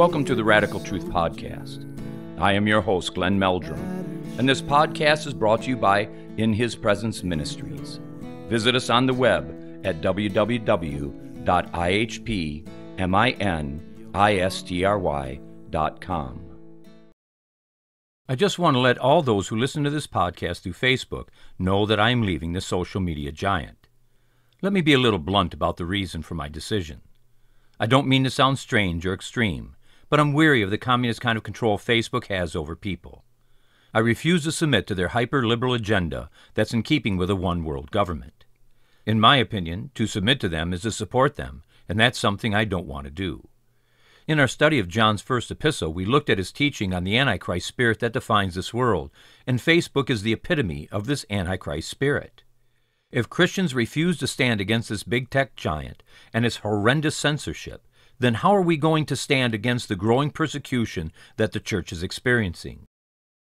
Welcome to the Radical Truth Podcast. I am your host, Glenn Meldrum, and this podcast is brought to you by In His Presence Ministries. Visit us on the web at www.ihpministry.com. I just want to let all those who listen to this podcast through Facebook know that I am leaving the social media giant. Let me be a little blunt about the reason for my decision. I don't mean to sound strange or extreme, but I'm weary of the communist kind of control Facebook has over people. I refuse to submit to their hyper liberal agenda that's in keeping with a one world government. In my opinion, to submit to them is to support them, and that's something I don't want to do. In our study of John's first epistle, we looked at his teaching on the Antichrist spirit that defines this world, and Facebook is the epitome of this Antichrist spirit. If Christians refuse to stand against this big tech giant and its horrendous censorship, then how are we going to stand against the growing persecution that the church is experiencing?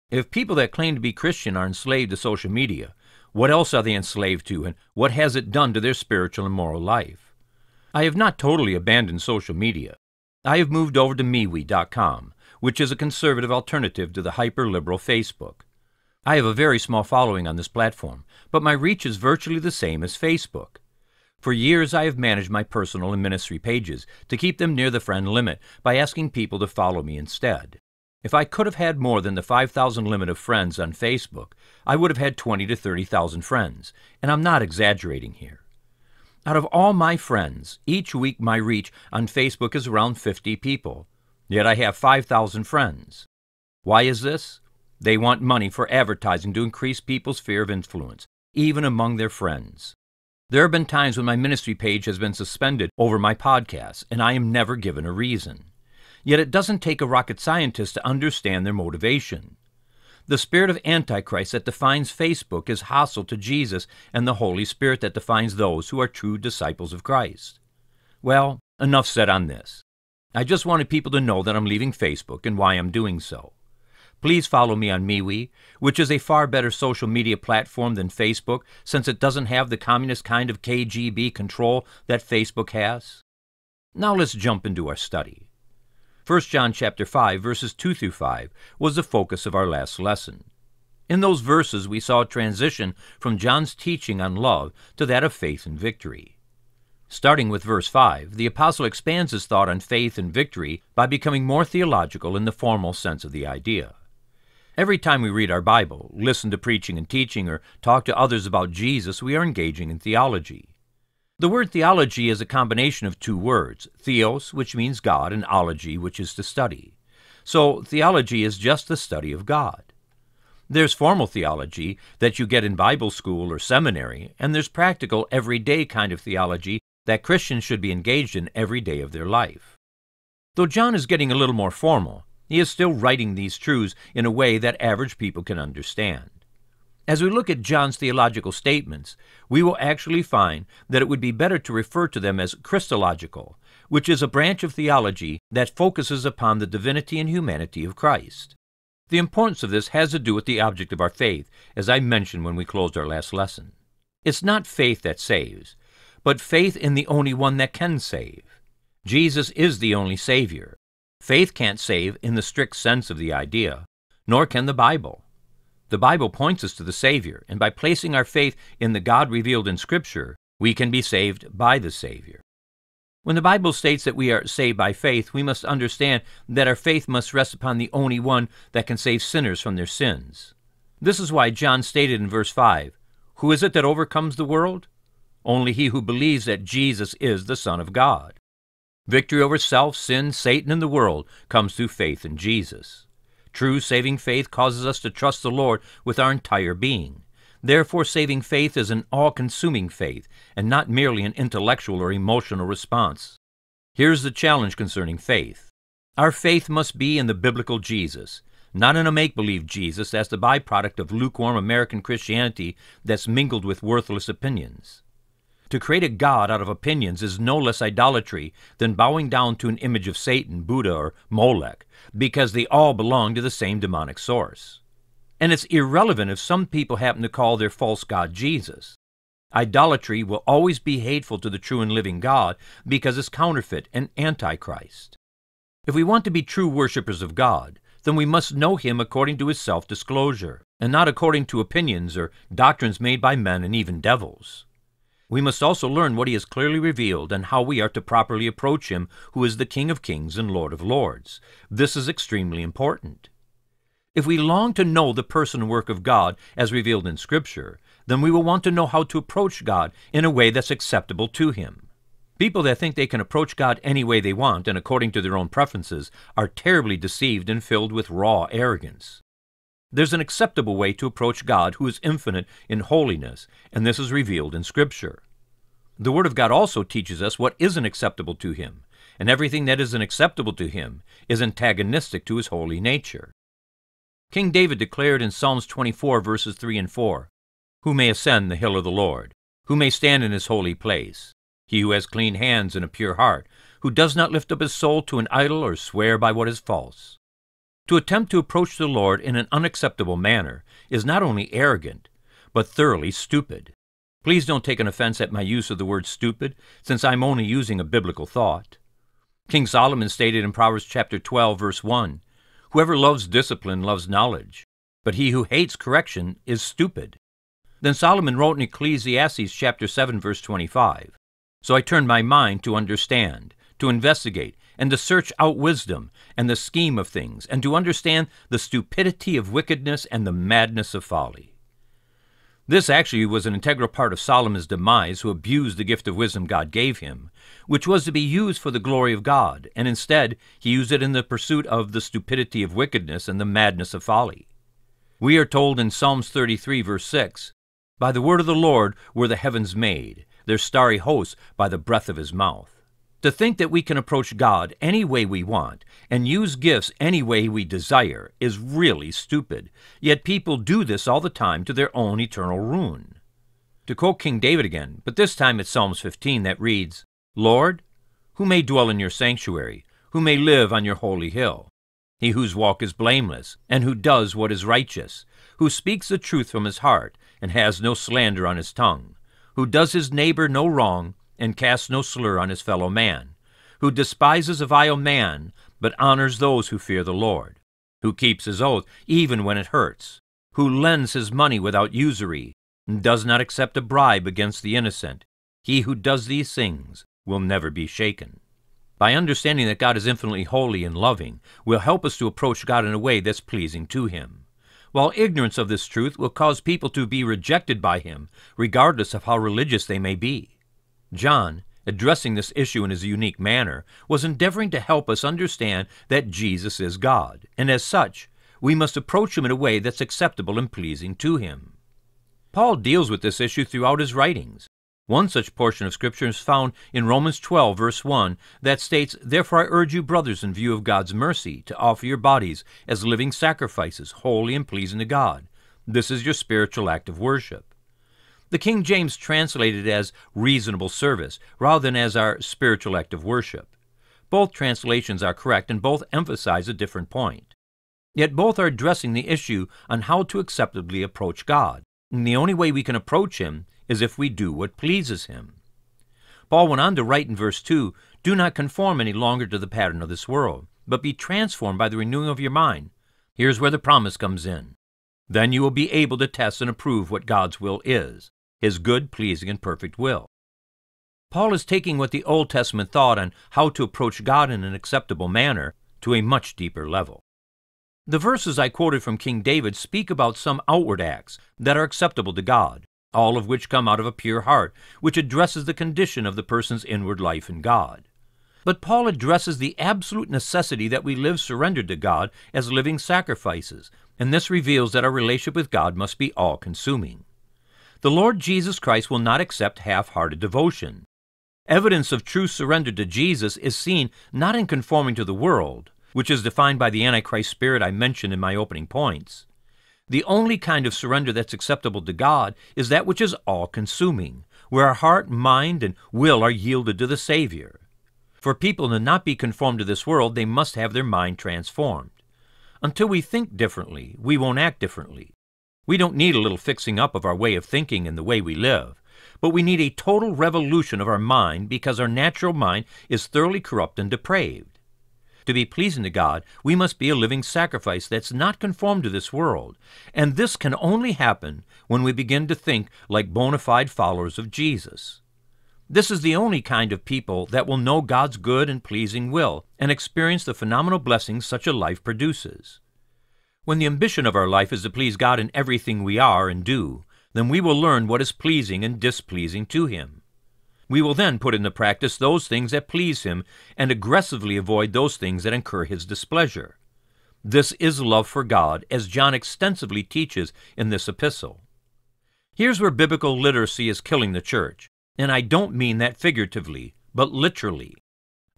If people that claim to be Christian are enslaved to social media, what else are they enslaved to, and what has it done to their spiritual and moral life? I have not totally abandoned social media. I have moved over to MeWe.com, which is a conservative alternative to the hyper liberal Facebook. I have a very small following on this platform, but my reach is virtually the same as Facebook. For years, I have managed my personal and ministry pages to keep them near the friend limit by asking people to follow me instead. If I could have had more than the 5,000 limit of friends on Facebook, I would have had 20 to 30,000 friends, and I'm not exaggerating here. Out of all my friends, each week my reach on Facebook is around 50 people. Yet I have 5,000 friends. Why is this? They want money for advertising to increase people's fear of influence, even among their friends. There have been times when my ministry page has been suspended over my podcast, and I am never given a reason. Yet it doesn't take a rocket scientist to understand their motivation. The spirit of Antichrist that defines Facebook is hostile to Jesus and the Holy Spirit that defines those who are true disciples of Christ. Well, enough said on this. I just wanted people to know that I'm leaving Facebook and why I'm doing so. Please follow me on MeWe, which is a far better social media platform than Facebook since it doesn't have the communist kind of KGB control that Facebook has. Now let's jump into our study. 1 John chapter 5 verses 2 through 5 was the focus of our last lesson. In those verses we saw a transition from John's teaching on love to that of faith and victory. Starting with verse 5, the apostle expands his thought on faith and victory by becoming more theological in the formal sense of the idea. Every time we read our Bible, listen to preaching and teaching, or talk to others about Jesus, we are engaging in theology. The word theology is a combination of two words, theos, which means God, and ology, which is to study. So theology is just the study of God. There's formal theology that you get in Bible school or seminary, and there's practical, everyday kind of theology that Christians should be engaged in every day of their life. Though John is getting a little more formal, he is still writing these truths in a way that average people can understand. As we look at John's theological statements, we will actually find that it would be better to refer to them as Christological, which is a branch of theology that focuses upon the divinity and humanity of Christ. The importance of this has to do with the object of our faith, as I mentioned when we closed our last lesson. It's not faith that saves, but faith in the only one that can save. Jesus is the only Savior. Faith can't save in the strict sense of the idea, nor can the Bible. The Bible points us to the Savior, and by placing our faith in the God revealed in Scripture, we can be saved by the Savior. When the Bible states that we are saved by faith, we must understand that our faith must rest upon the only one that can save sinners from their sins. This is why John stated in verse 5 Who is it that overcomes the world? Only he who believes that Jesus is the Son of God. Victory over self, sin, Satan, and the world comes through faith in Jesus. True saving faith causes us to trust the Lord with our entire being. Therefore, saving faith is an all consuming faith, and not merely an intellectual or emotional response. Here's the challenge concerning faith our faith must be in the biblical Jesus, not in a make believe Jesus as the byproduct of lukewarm American Christianity that's mingled with worthless opinions. To create a God out of opinions is no less idolatry than bowing down to an image of Satan, Buddha, or Molech, because they all belong to the same demonic source. And it's irrelevant if some people happen to call their false God Jesus. Idolatry will always be hateful to the true and living God because it's counterfeit and antichrist. If we want to be true worshippers of God, then we must know Him according to His self disclosure, and not according to opinions or doctrines made by men and even devils. We must also learn what He has clearly revealed and how we are to properly approach Him who is the King of kings and Lord of lords. This is extremely important. If we long to know the person and work of God as revealed in Scripture, then we will want to know how to approach God in a way that's acceptable to Him. People that think they can approach God any way they want and according to their own preferences are terribly deceived and filled with raw arrogance. There's an acceptable way to approach God who is infinite in holiness, and this is revealed in Scripture. The Word of God also teaches us what isn't acceptable to Him, and everything that isn't acceptable to Him is antagonistic to His holy nature. King David declared in Psalms 24, verses 3 and 4, Who may ascend the hill of the Lord? Who may stand in His holy place? he who has clean hands and a pure heart, who does not lift up his soul to an idol or swear by what is false. To attempt to approach the Lord in an unacceptable manner is not only arrogant, but thoroughly stupid. Please don't take an offense at my use of the word stupid, since I'm only using a biblical thought. King Solomon stated in Proverbs chapter 12, verse 1, Whoever loves discipline loves knowledge, but he who hates correction is stupid. Then Solomon wrote in Ecclesiastes chapter 7, verse 25, so I turned my mind to understand, to investigate, and to search out wisdom and the scheme of things, and to understand the stupidity of wickedness and the madness of folly. This actually was an integral part of Solomon's demise, who abused the gift of wisdom God gave him, which was to be used for the glory of God, and instead he used it in the pursuit of the stupidity of wickedness and the madness of folly. We are told in Psalms 33, verse 6, By the word of the Lord were the heavens made, their starry hosts by the breath of his mouth. To think that we can approach God any way we want and use gifts any way we desire is really stupid, yet people do this all the time to their own eternal ruin. To quote King David again, but this time it's Psalms 15 that reads, Lord, who may dwell in your sanctuary, who may live on your holy hill? He whose walk is blameless, and who does what is righteous, who speaks the truth from his heart, and has no slander on his tongue who does his neighbor no wrong and casts no slur on his fellow man, who despises a vile man but honors those who fear the Lord, who keeps his oath even when it hurts, who lends his money without usury, and does not accept a bribe against the innocent. He who does these things will never be shaken. By understanding that God is infinitely holy and loving, will help us to approach God in a way that's pleasing to Him while ignorance of this truth will cause people to be rejected by him, regardless of how religious they may be. John, addressing this issue in his unique manner, was endeavoring to help us understand that Jesus is God, and as such, we must approach him in a way that's acceptable and pleasing to him. Paul deals with this issue throughout his writings. One such portion of Scripture is found in Romans 12, verse 1, that states, Therefore I urge you, brothers, in view of God's mercy, to offer your bodies as living sacrifices, holy and pleasing to God. This is your spiritual act of worship. The King James translated as reasonable service, rather than as our spiritual act of worship. Both translations are correct and both emphasize a different point. Yet both are addressing the issue on how to acceptably approach God. And the only way we can approach Him is if we do what pleases him. Paul went on to write in verse 2 Do not conform any longer to the pattern of this world, but be transformed by the renewing of your mind. Here's where the promise comes in. Then you will be able to test and approve what God's will is, his good, pleasing, and perfect will. Paul is taking what the Old Testament thought on how to approach God in an acceptable manner to a much deeper level. The verses I quoted from King David speak about some outward acts that are acceptable to God, all of which come out of a pure heart, which addresses the condition of the person's inward life in God. But Paul addresses the absolute necessity that we live surrendered to God as living sacrifices, and this reveals that our relationship with God must be all consuming. The Lord Jesus Christ will not accept half hearted devotion. Evidence of true surrender to Jesus is seen not in conforming to the world, which is defined by the Antichrist spirit I mentioned in my opening points, the only kind of surrender that's acceptable to God is that which is all consuming, where our heart, mind, and will are yielded to the Savior. For people to not be conformed to this world, they must have their mind transformed. Until we think differently, we won't act differently. We don't need a little fixing up of our way of thinking and the way we live, but we need a total revolution of our mind because our natural mind is thoroughly corrupt and depraved. To be pleasing to God, we must be a living sacrifice that's not conformed to this world, and this can only happen when we begin to think like bona fide followers of Jesus. This is the only kind of people that will know God's good and pleasing will and experience the phenomenal blessings such a life produces. When the ambition of our life is to please God in everything we are and do, then we will learn what is pleasing and displeasing to Him. We will then put into practice those things that please Him and aggressively avoid those things that incur His displeasure. This is love for God, as John extensively teaches in this epistle. Here's where biblical literacy is killing the church. And I don't mean that figuratively, but literally.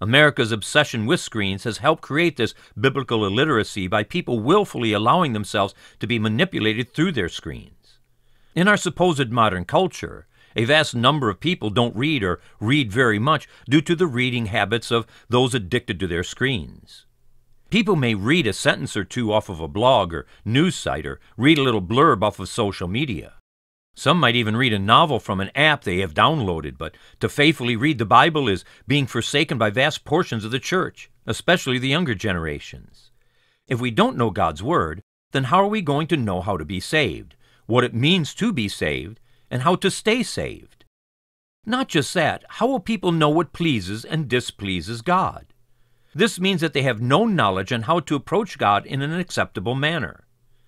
America's obsession with screens has helped create this biblical illiteracy by people willfully allowing themselves to be manipulated through their screens. In our supposed modern culture, a vast number of people don't read or read very much due to the reading habits of those addicted to their screens. People may read a sentence or two off of a blog or news site or read a little blurb off of social media. Some might even read a novel from an app they have downloaded, but to faithfully read the Bible is being forsaken by vast portions of the church, especially the younger generations. If we don't know God's Word, then how are we going to know how to be saved, what it means to be saved, and how to stay saved? Not just that, how will people know what pleases and displeases God? This means that they have no knowledge on how to approach God in an acceptable manner.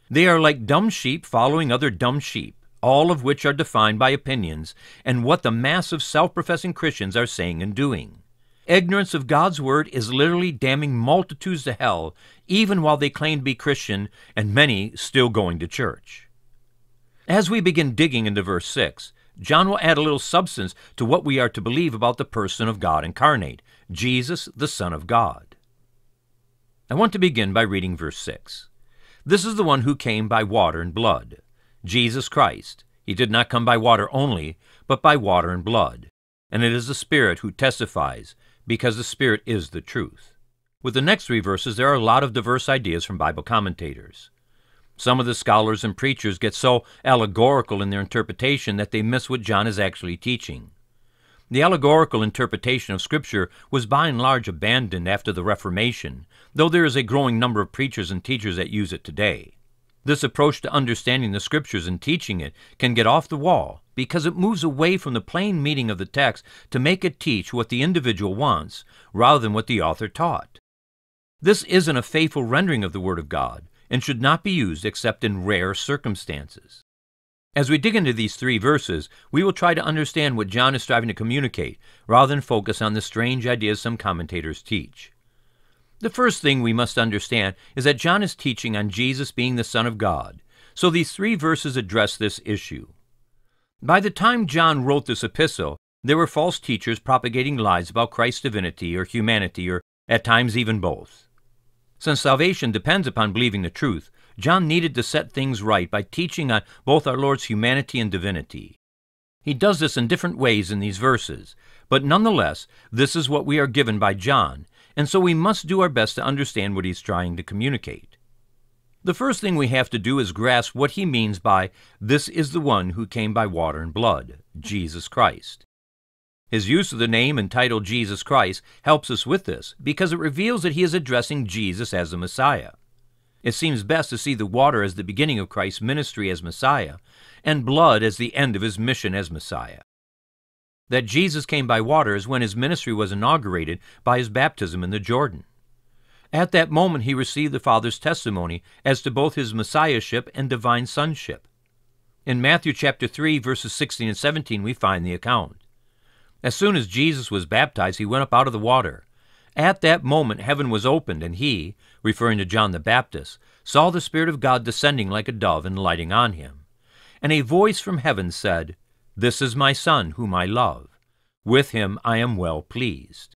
They are like dumb sheep following other dumb sheep all of which are defined by opinions and what the mass of self professing Christians are saying and doing. Ignorance of God's Word is literally damning multitudes to hell, even while they claim to be Christian, and many still going to church. As we begin digging into verse 6, John will add a little substance to what we are to believe about the person of God incarnate, Jesus, the Son of God. I want to begin by reading verse 6. This is the one who came by water and blood. Jesus Christ. He did not come by water only, but by water and blood. And it is the Spirit who testifies, because the Spirit is the truth. With the next three verses, there are a lot of diverse ideas from Bible commentators. Some of the scholars and preachers get so allegorical in their interpretation that they miss what John is actually teaching. The allegorical interpretation of Scripture was by and large abandoned after the Reformation, though there is a growing number of preachers and teachers that use it today. This approach to understanding the Scriptures and teaching it can get off the wall because it moves away from the plain meaning of the text to make it teach what the individual wants rather than what the author taught. This isn't a faithful rendering of the Word of God and should not be used except in rare circumstances. As we dig into these three verses, we will try to understand what John is striving to communicate rather than focus on the strange ideas some commentators teach. The first thing we must understand is that John is teaching on Jesus being the Son of God, so these three verses address this issue. By the time John wrote this epistle, there were false teachers propagating lies about Christ's divinity or humanity, or at times even both. Since salvation depends upon believing the truth, John needed to set things right by teaching on both our Lord's humanity and divinity. He does this in different ways in these verses, but nonetheless, this is what we are given by John, and so we must do our best to understand what he's trying to communicate. The first thing we have to do is grasp what he means by, This is the one who came by water and blood, Jesus Christ. His use of the name and title Jesus Christ helps us with this because it reveals that he is addressing Jesus as the Messiah. It seems best to see the water as the beginning of Christ's ministry as Messiah, and blood as the end of his mission as Messiah that Jesus came by water is when his ministry was inaugurated by his baptism in the Jordan. At that moment, he received the Father's testimony as to both his messiahship and divine sonship. In Matthew chapter 3, verses 16 and 17, we find the account. As soon as Jesus was baptized, he went up out of the water. At that moment, heaven was opened, and he, referring to John the Baptist, saw the Spirit of God descending like a dove and lighting on him. And a voice from heaven said, this is my Son, whom I love. With him I am well pleased.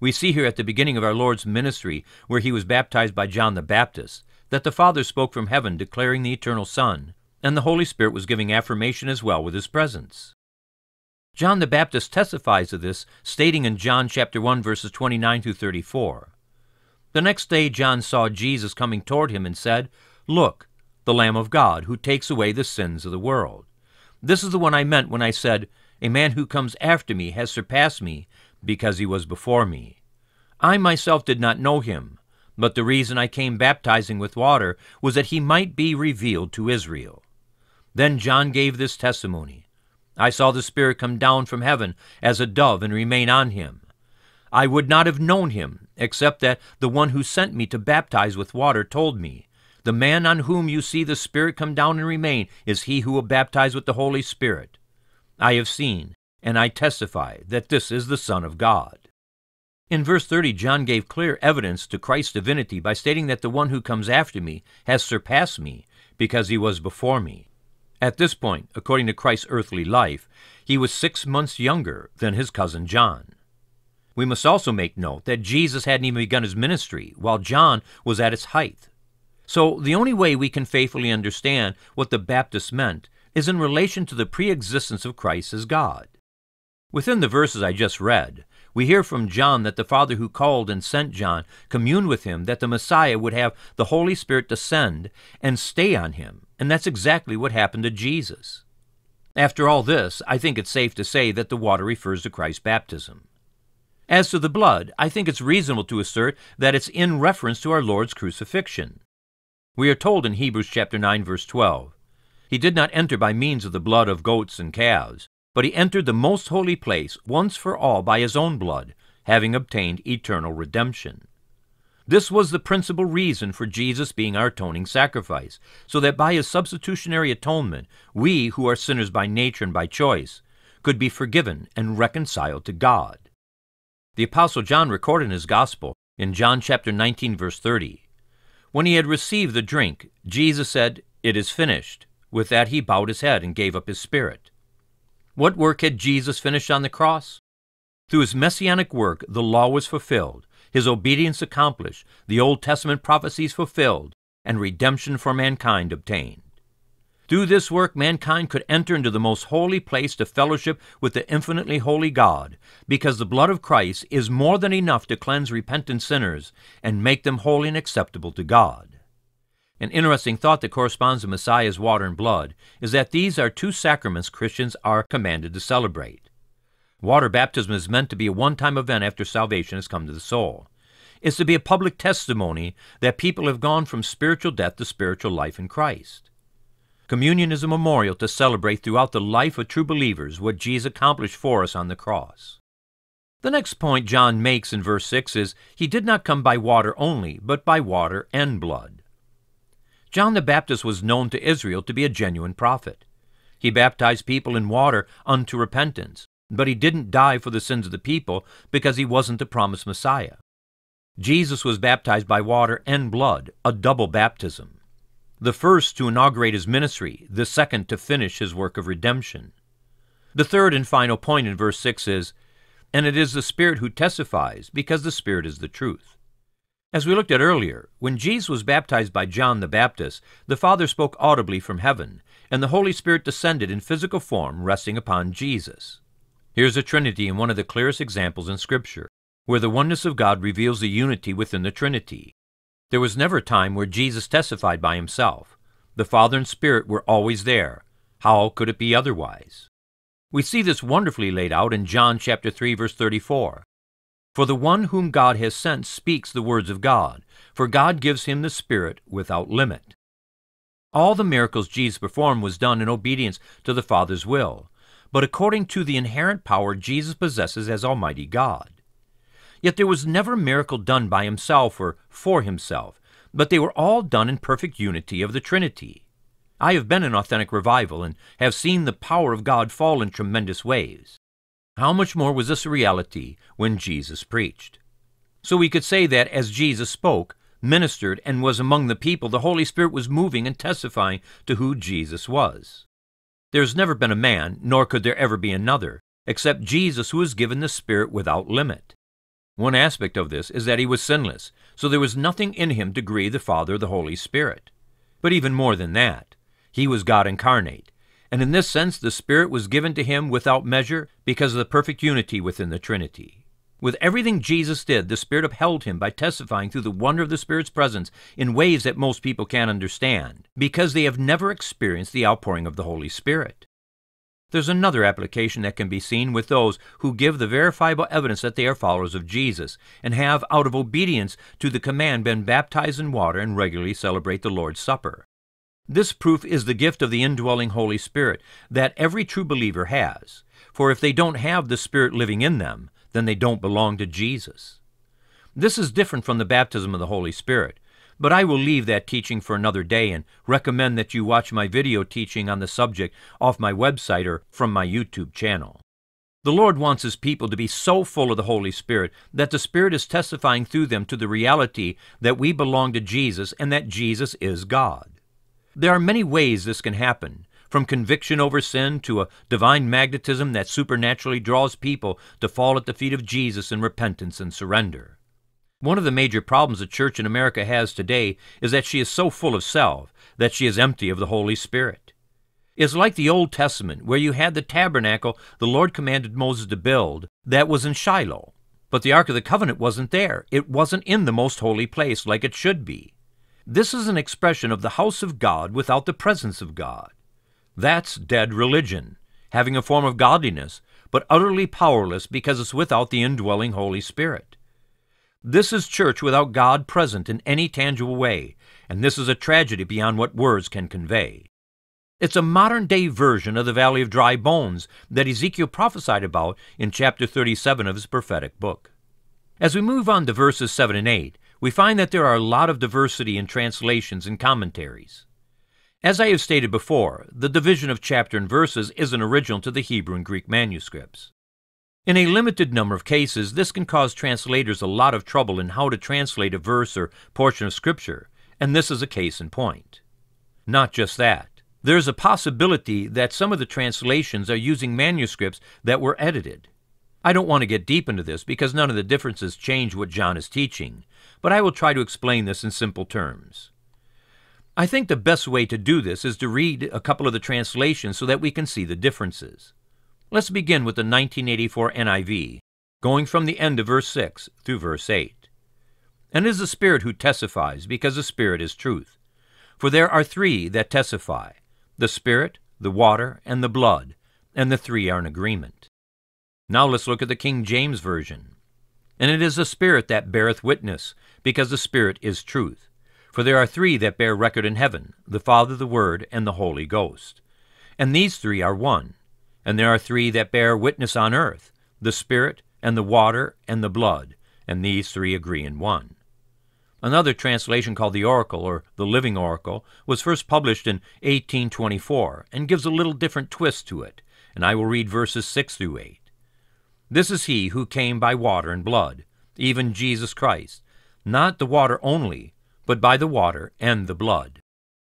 We see here at the beginning of our Lord's ministry, where he was baptized by John the Baptist, that the Father spoke from heaven declaring the eternal Son, and the Holy Spirit was giving affirmation as well with his presence. John the Baptist testifies of this, stating in John chapter 1 verses 29 through 34. The next day John saw Jesus coming toward him and said, Look, the Lamb of God, who takes away the sins of the world. This is the one I meant when I said, A man who comes after me has surpassed me because he was before me. I myself did not know him, but the reason I came baptizing with water was that he might be revealed to Israel. Then John gave this testimony I saw the Spirit come down from heaven as a dove and remain on him. I would not have known him, except that the one who sent me to baptize with water told me, The man on whom you see the Spirit come down and remain is he who will baptize with the Holy Spirit. I have seen, and I testify that this is the Son of God. In verse 30, John gave clear evidence to Christ's divinity by stating that the one who comes after me has surpassed me because he was before me. At this point, according to Christ's earthly life, he was six months younger than his cousin John. We must also make note that Jesus hadn't even begun his ministry while John was at its height. So the only way we can faithfully understand what the Baptists meant is in relation to the pre-existence of Christ as God. Within the verses I just read, we hear from John that the Father who called and sent John communed with him that the Messiah would have the Holy Spirit descend and stay on him, and that's exactly what happened to Jesus. After all this, I think it's safe to say that the water refers to Christ's baptism. As to the blood, I think it's reasonable to assert that it's in reference to our Lord's crucifixion. We are told in Hebrews chapter 9 verse 12, He did not enter by means of the blood of goats and calves, but he entered the most holy place once for all by his own blood, having obtained eternal redemption. This was the principal reason for Jesus being our atoning sacrifice, so that by his substitutionary atonement, we, who are sinners by nature and by choice, could be forgiven and reconciled to God. The Apostle John recorded in his Gospel, in John chapter 19, verse 30, When he had received the drink, Jesus said, It is finished. With that he bowed his head and gave up his spirit. What work had Jesus finished on the cross? Through his messianic work, the law was fulfilled, his obedience accomplished, the Old Testament prophecies fulfilled, and redemption for mankind obtained. Through this work, mankind could enter into the most holy place to fellowship with the infinitely holy God, because the blood of Christ is more than enough to cleanse repentant sinners and make them holy and acceptable to God. An interesting thought that corresponds to Messiah's water and blood is that these are two sacraments Christians are commanded to celebrate. Water baptism is meant to be a one time event after salvation has come to the soul. It's to be a public testimony that people have gone from spiritual death to spiritual life in Christ. Communion is a memorial to celebrate throughout the life of true believers what Jesus accomplished for us on the cross. The next point John makes in verse 6 is, He did not come by water only, but by water and blood. John the Baptist was known to Israel to be a genuine prophet. He baptized people in water unto repentance, but he didn't die for the sins of the people because he wasn't the promised Messiah. Jesus was baptized by water and blood, a double baptism. The first to inaugurate his ministry, the second to finish his work of redemption. The third and final point in verse 6 is, And it is the Spirit who testifies, because the Spirit is the truth. As we looked at earlier, when Jesus was baptized by John the Baptist, the Father spoke audibly from heaven, and the Holy Spirit descended in physical form, resting upon Jesus. Here's a Trinity in one of the clearest examples in Scripture, where the oneness of God reveals the unity within the Trinity. There was never a time where Jesus testified by himself. The Father and Spirit were always there. How could it be otherwise? We see this wonderfully laid out in John chapter 3 verse 34. For the one whom God has sent speaks the words of God, for God gives him the Spirit without limit. All the miracles Jesus performed was done in obedience to the Father's will, but according to the inherent power Jesus possesses as Almighty God. Yet there was never a miracle done by himself or for himself, but they were all done in perfect unity of the Trinity. I have been in authentic revival and have seen the power of God fall in tremendous ways. How much more was this a reality when Jesus preached? So we could say that as Jesus spoke, ministered, and was among the people, the Holy Spirit was moving and testifying to who Jesus was. There has never been a man, nor could there ever be another, except Jesus who was given the Spirit without limit. One aspect of this is that he was sinless, so there was nothing in him to grieve the Father the Holy Spirit. But even more than that, he was God incarnate, and in this sense the Spirit was given to him without measure because of the perfect unity within the Trinity. With everything Jesus did, the Spirit upheld him by testifying through the wonder of the Spirit's presence in ways that most people can't understand, because they have never experienced the outpouring of the Holy Spirit. There's another application that can be seen with those who give the verifiable evidence that they are followers of Jesus and have, out of obedience to the command, been baptized in water and regularly celebrate the Lord's Supper. This proof is the gift of the indwelling Holy Spirit that every true believer has. For if they don't have the Spirit living in them, then they don't belong to Jesus. This is different from the baptism of the Holy Spirit, but I will leave that teaching for another day and recommend that you watch my video teaching on the subject off my website or from my YouTube channel. The Lord wants His people to be so full of the Holy Spirit that the Spirit is testifying through them to the reality that we belong to Jesus and that Jesus is God. There are many ways this can happen, from conviction over sin to a divine magnetism that supernaturally draws people to fall at the feet of Jesus in repentance and surrender. One of the major problems the church in America has today is that she is so full of self that she is empty of the Holy Spirit. It's like the Old Testament, where you had the tabernacle the Lord commanded Moses to build that was in Shiloh. But the Ark of the Covenant wasn't there. It wasn't in the most holy place like it should be. This is an expression of the house of God without the presence of God. That's dead religion, having a form of godliness, but utterly powerless because it's without the indwelling Holy Spirit. This is church without God present in any tangible way, and this is a tragedy beyond what words can convey. It's a modern day version of the Valley of Dry Bones that Ezekiel prophesied about in chapter 37 of his prophetic book. As we move on to verses 7 and 8, we find that there are a lot of diversity in translations and commentaries. As I have stated before, the division of chapter and verses isn't original to the Hebrew and Greek manuscripts. In a limited number of cases, this can cause translators a lot of trouble in how to translate a verse or portion of Scripture, and this is a case in point. Not just that. There is a possibility that some of the translations are using manuscripts that were edited. I don't want to get deep into this because none of the differences change what John is teaching, but I will try to explain this in simple terms. I think the best way to do this is to read a couple of the translations so that we can see the differences. Let's begin with the 1984 NIV, going from the end of verse 6 through verse 8. And it is the Spirit who testifies, because the Spirit is truth. For there are three that testify the Spirit, the water, and the blood, and the three are in agreement. Now let's look at the King James Version. And it is the Spirit that beareth witness, because the Spirit is truth. For there are three that bear record in heaven the Father, the Word, and the Holy Ghost. And these three are one. And there are three that bear witness on earth the Spirit, and the water, and the blood, and these three agree in one. Another translation called the Oracle, or the Living Oracle, was first published in 1824 and gives a little different twist to it, and I will read verses 6 through 8. This is he who came by water and blood, even Jesus Christ, not the water only, but by the water and the blood.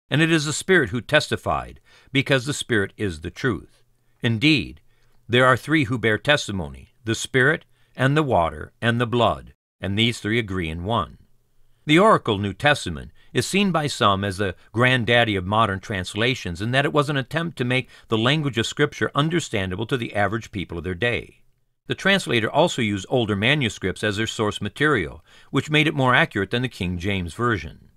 And it is the Spirit who testified, because the Spirit is the truth. Indeed, there are three who bear testimony the Spirit, and the water, and the blood, and these three agree in one. The Oracle New Testament is seen by some as the granddaddy of modern translations in that it was an attempt to make the language of Scripture understandable to the average people of their day. The translator also used older manuscripts as their source material, which made it more accurate than the King James Version.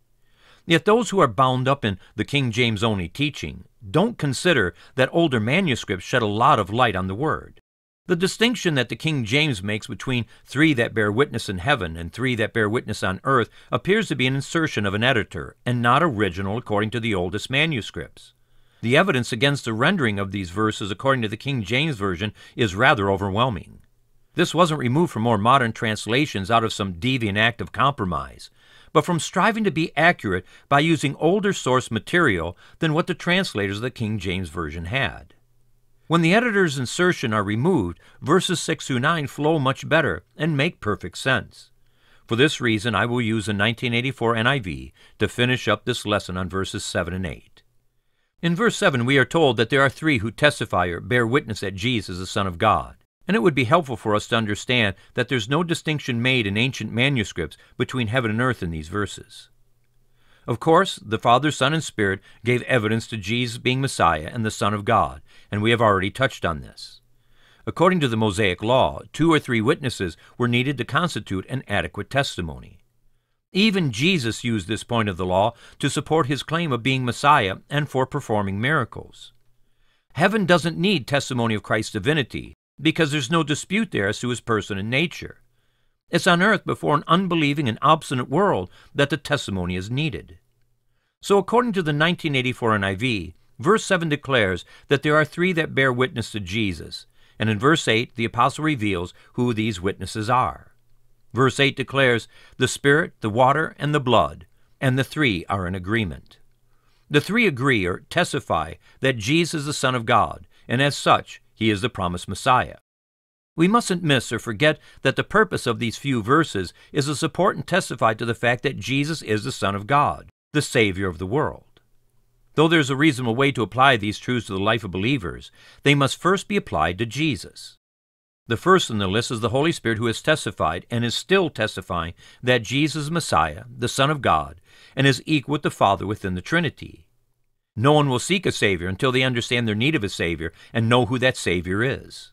Yet those who are bound up in the King James only teaching don't consider that older manuscripts shed a lot of light on the Word. The distinction that the King James makes between three that bear witness in heaven and three that bear witness on earth appears to be an insertion of an editor and not original according to the oldest manuscripts. The evidence against the rendering of these verses according to the King James Version is rather overwhelming. This wasn't removed from more modern translations out of some deviant act of compromise but from striving to be accurate by using older source material than what the translators of the King James Version had. When the editor's insertion are removed, verses 6 through 9 flow much better and make perfect sense. For this reason, I will use the 1984 NIV to finish up this lesson on verses 7 and 8. In verse 7, we are told that there are three who testify or bear witness that Jesus is the Son of God. And it would be helpful for us to understand that there's no distinction made in ancient manuscripts between heaven and earth in these verses. Of course, the Father, Son, and Spirit gave evidence to Jesus being Messiah and the Son of God, and we have already touched on this. According to the Mosaic Law, two or three witnesses were needed to constitute an adequate testimony. Even Jesus used this point of the law to support his claim of being Messiah and for performing miracles. Heaven doesn't need testimony of Christ's divinity because there's no dispute there as to his person and nature. It's on earth before an unbelieving and obstinate world that the testimony is needed. So, according to the 1984 NIV, verse 7 declares that there are three that bear witness to Jesus, and in verse 8, the apostle reveals who these witnesses are. Verse 8 declares, The Spirit, the water, and the blood, and the three are in agreement. The three agree or testify that Jesus is the Son of God, and as such, he is the promised Messiah. We mustn't miss or forget that the purpose of these few verses is to support and testify to the fact that Jesus is the Son of God, the Savior of the world. Though there is a reasonable way to apply these truths to the life of believers, they must first be applied to Jesus. The first in the list is the Holy Spirit who has testified and is still testifying that Jesus is Messiah, the Son of God, and is equal with the Father within the Trinity. No one will seek a Savior until they understand their need of a Savior and know who that Savior is.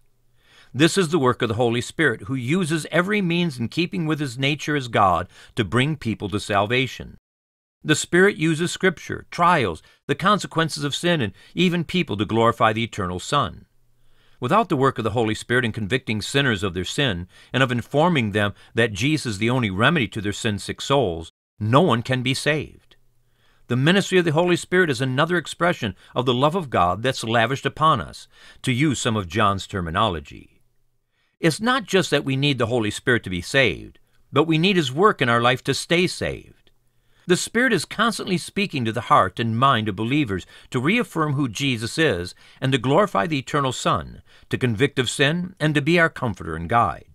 This is the work of the Holy Spirit, who uses every means in keeping with his nature as God to bring people to salvation. The Spirit uses Scripture, trials, the consequences of sin, and even people to glorify the eternal Son. Without the work of the Holy Spirit in convicting sinners of their sin and of informing them that Jesus is the only remedy to their sin sick souls, no one can be saved. The ministry of the Holy Spirit is another expression of the love of God that's lavished upon us, to use some of John's terminology. It's not just that we need the Holy Spirit to be saved, but we need His work in our life to stay saved. The Spirit is constantly speaking to the heart and mind of believers to reaffirm who Jesus is and to glorify the eternal Son, to convict of sin, and to be our comforter and guide.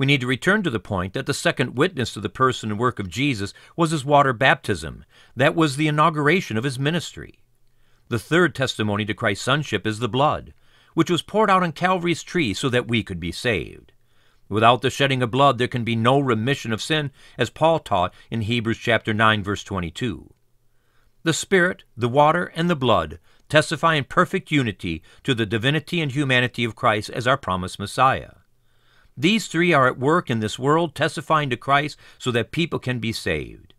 We need to return to the point that the second witness to the person and work of Jesus was his water baptism. That was the inauguration of his ministry. The third testimony to Christ's sonship is the blood which was poured out on Calvary's tree so that we could be saved. Without the shedding of blood, there can be no remission of sin, as Paul taught in Hebrews chapter 9, verse 22. The Spirit, the water, and the blood testify in perfect unity to the divinity and humanity of Christ as our promised Messiah. These three are at work in this world testifying to Christ so that people can be saved.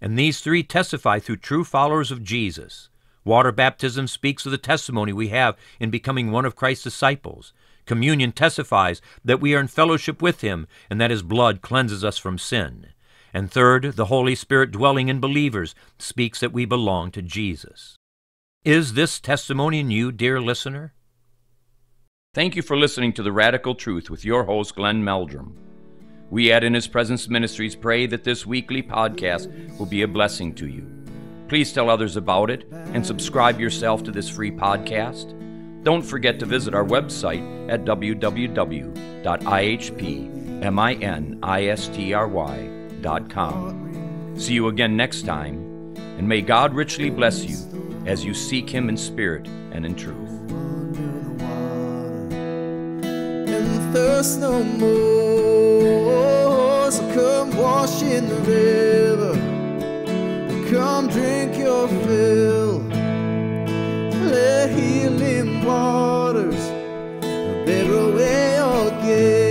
And these three testify through true followers of Jesus. Water baptism speaks of the testimony we have in becoming one of Christ's disciples. Communion testifies that we are in fellowship with Him and that His blood cleanses us from sin. And third, the Holy Spirit dwelling in believers speaks that we belong to Jesus. Is this testimony in you, dear listener? Thank you for listening to The Radical Truth with your host, Glenn Meldrum. We at In His Presence Ministries pray that this weekly podcast will be a blessing to you. Please tell others about it and subscribe yourself to this free podcast. Don't forget to visit our website at www.ihpministry.com. See you again next time, and may God richly bless you as you seek Him in spirit and in truth. thirst no more. So come wash in the river, come drink your fill. Let healing waters bear away your guilt.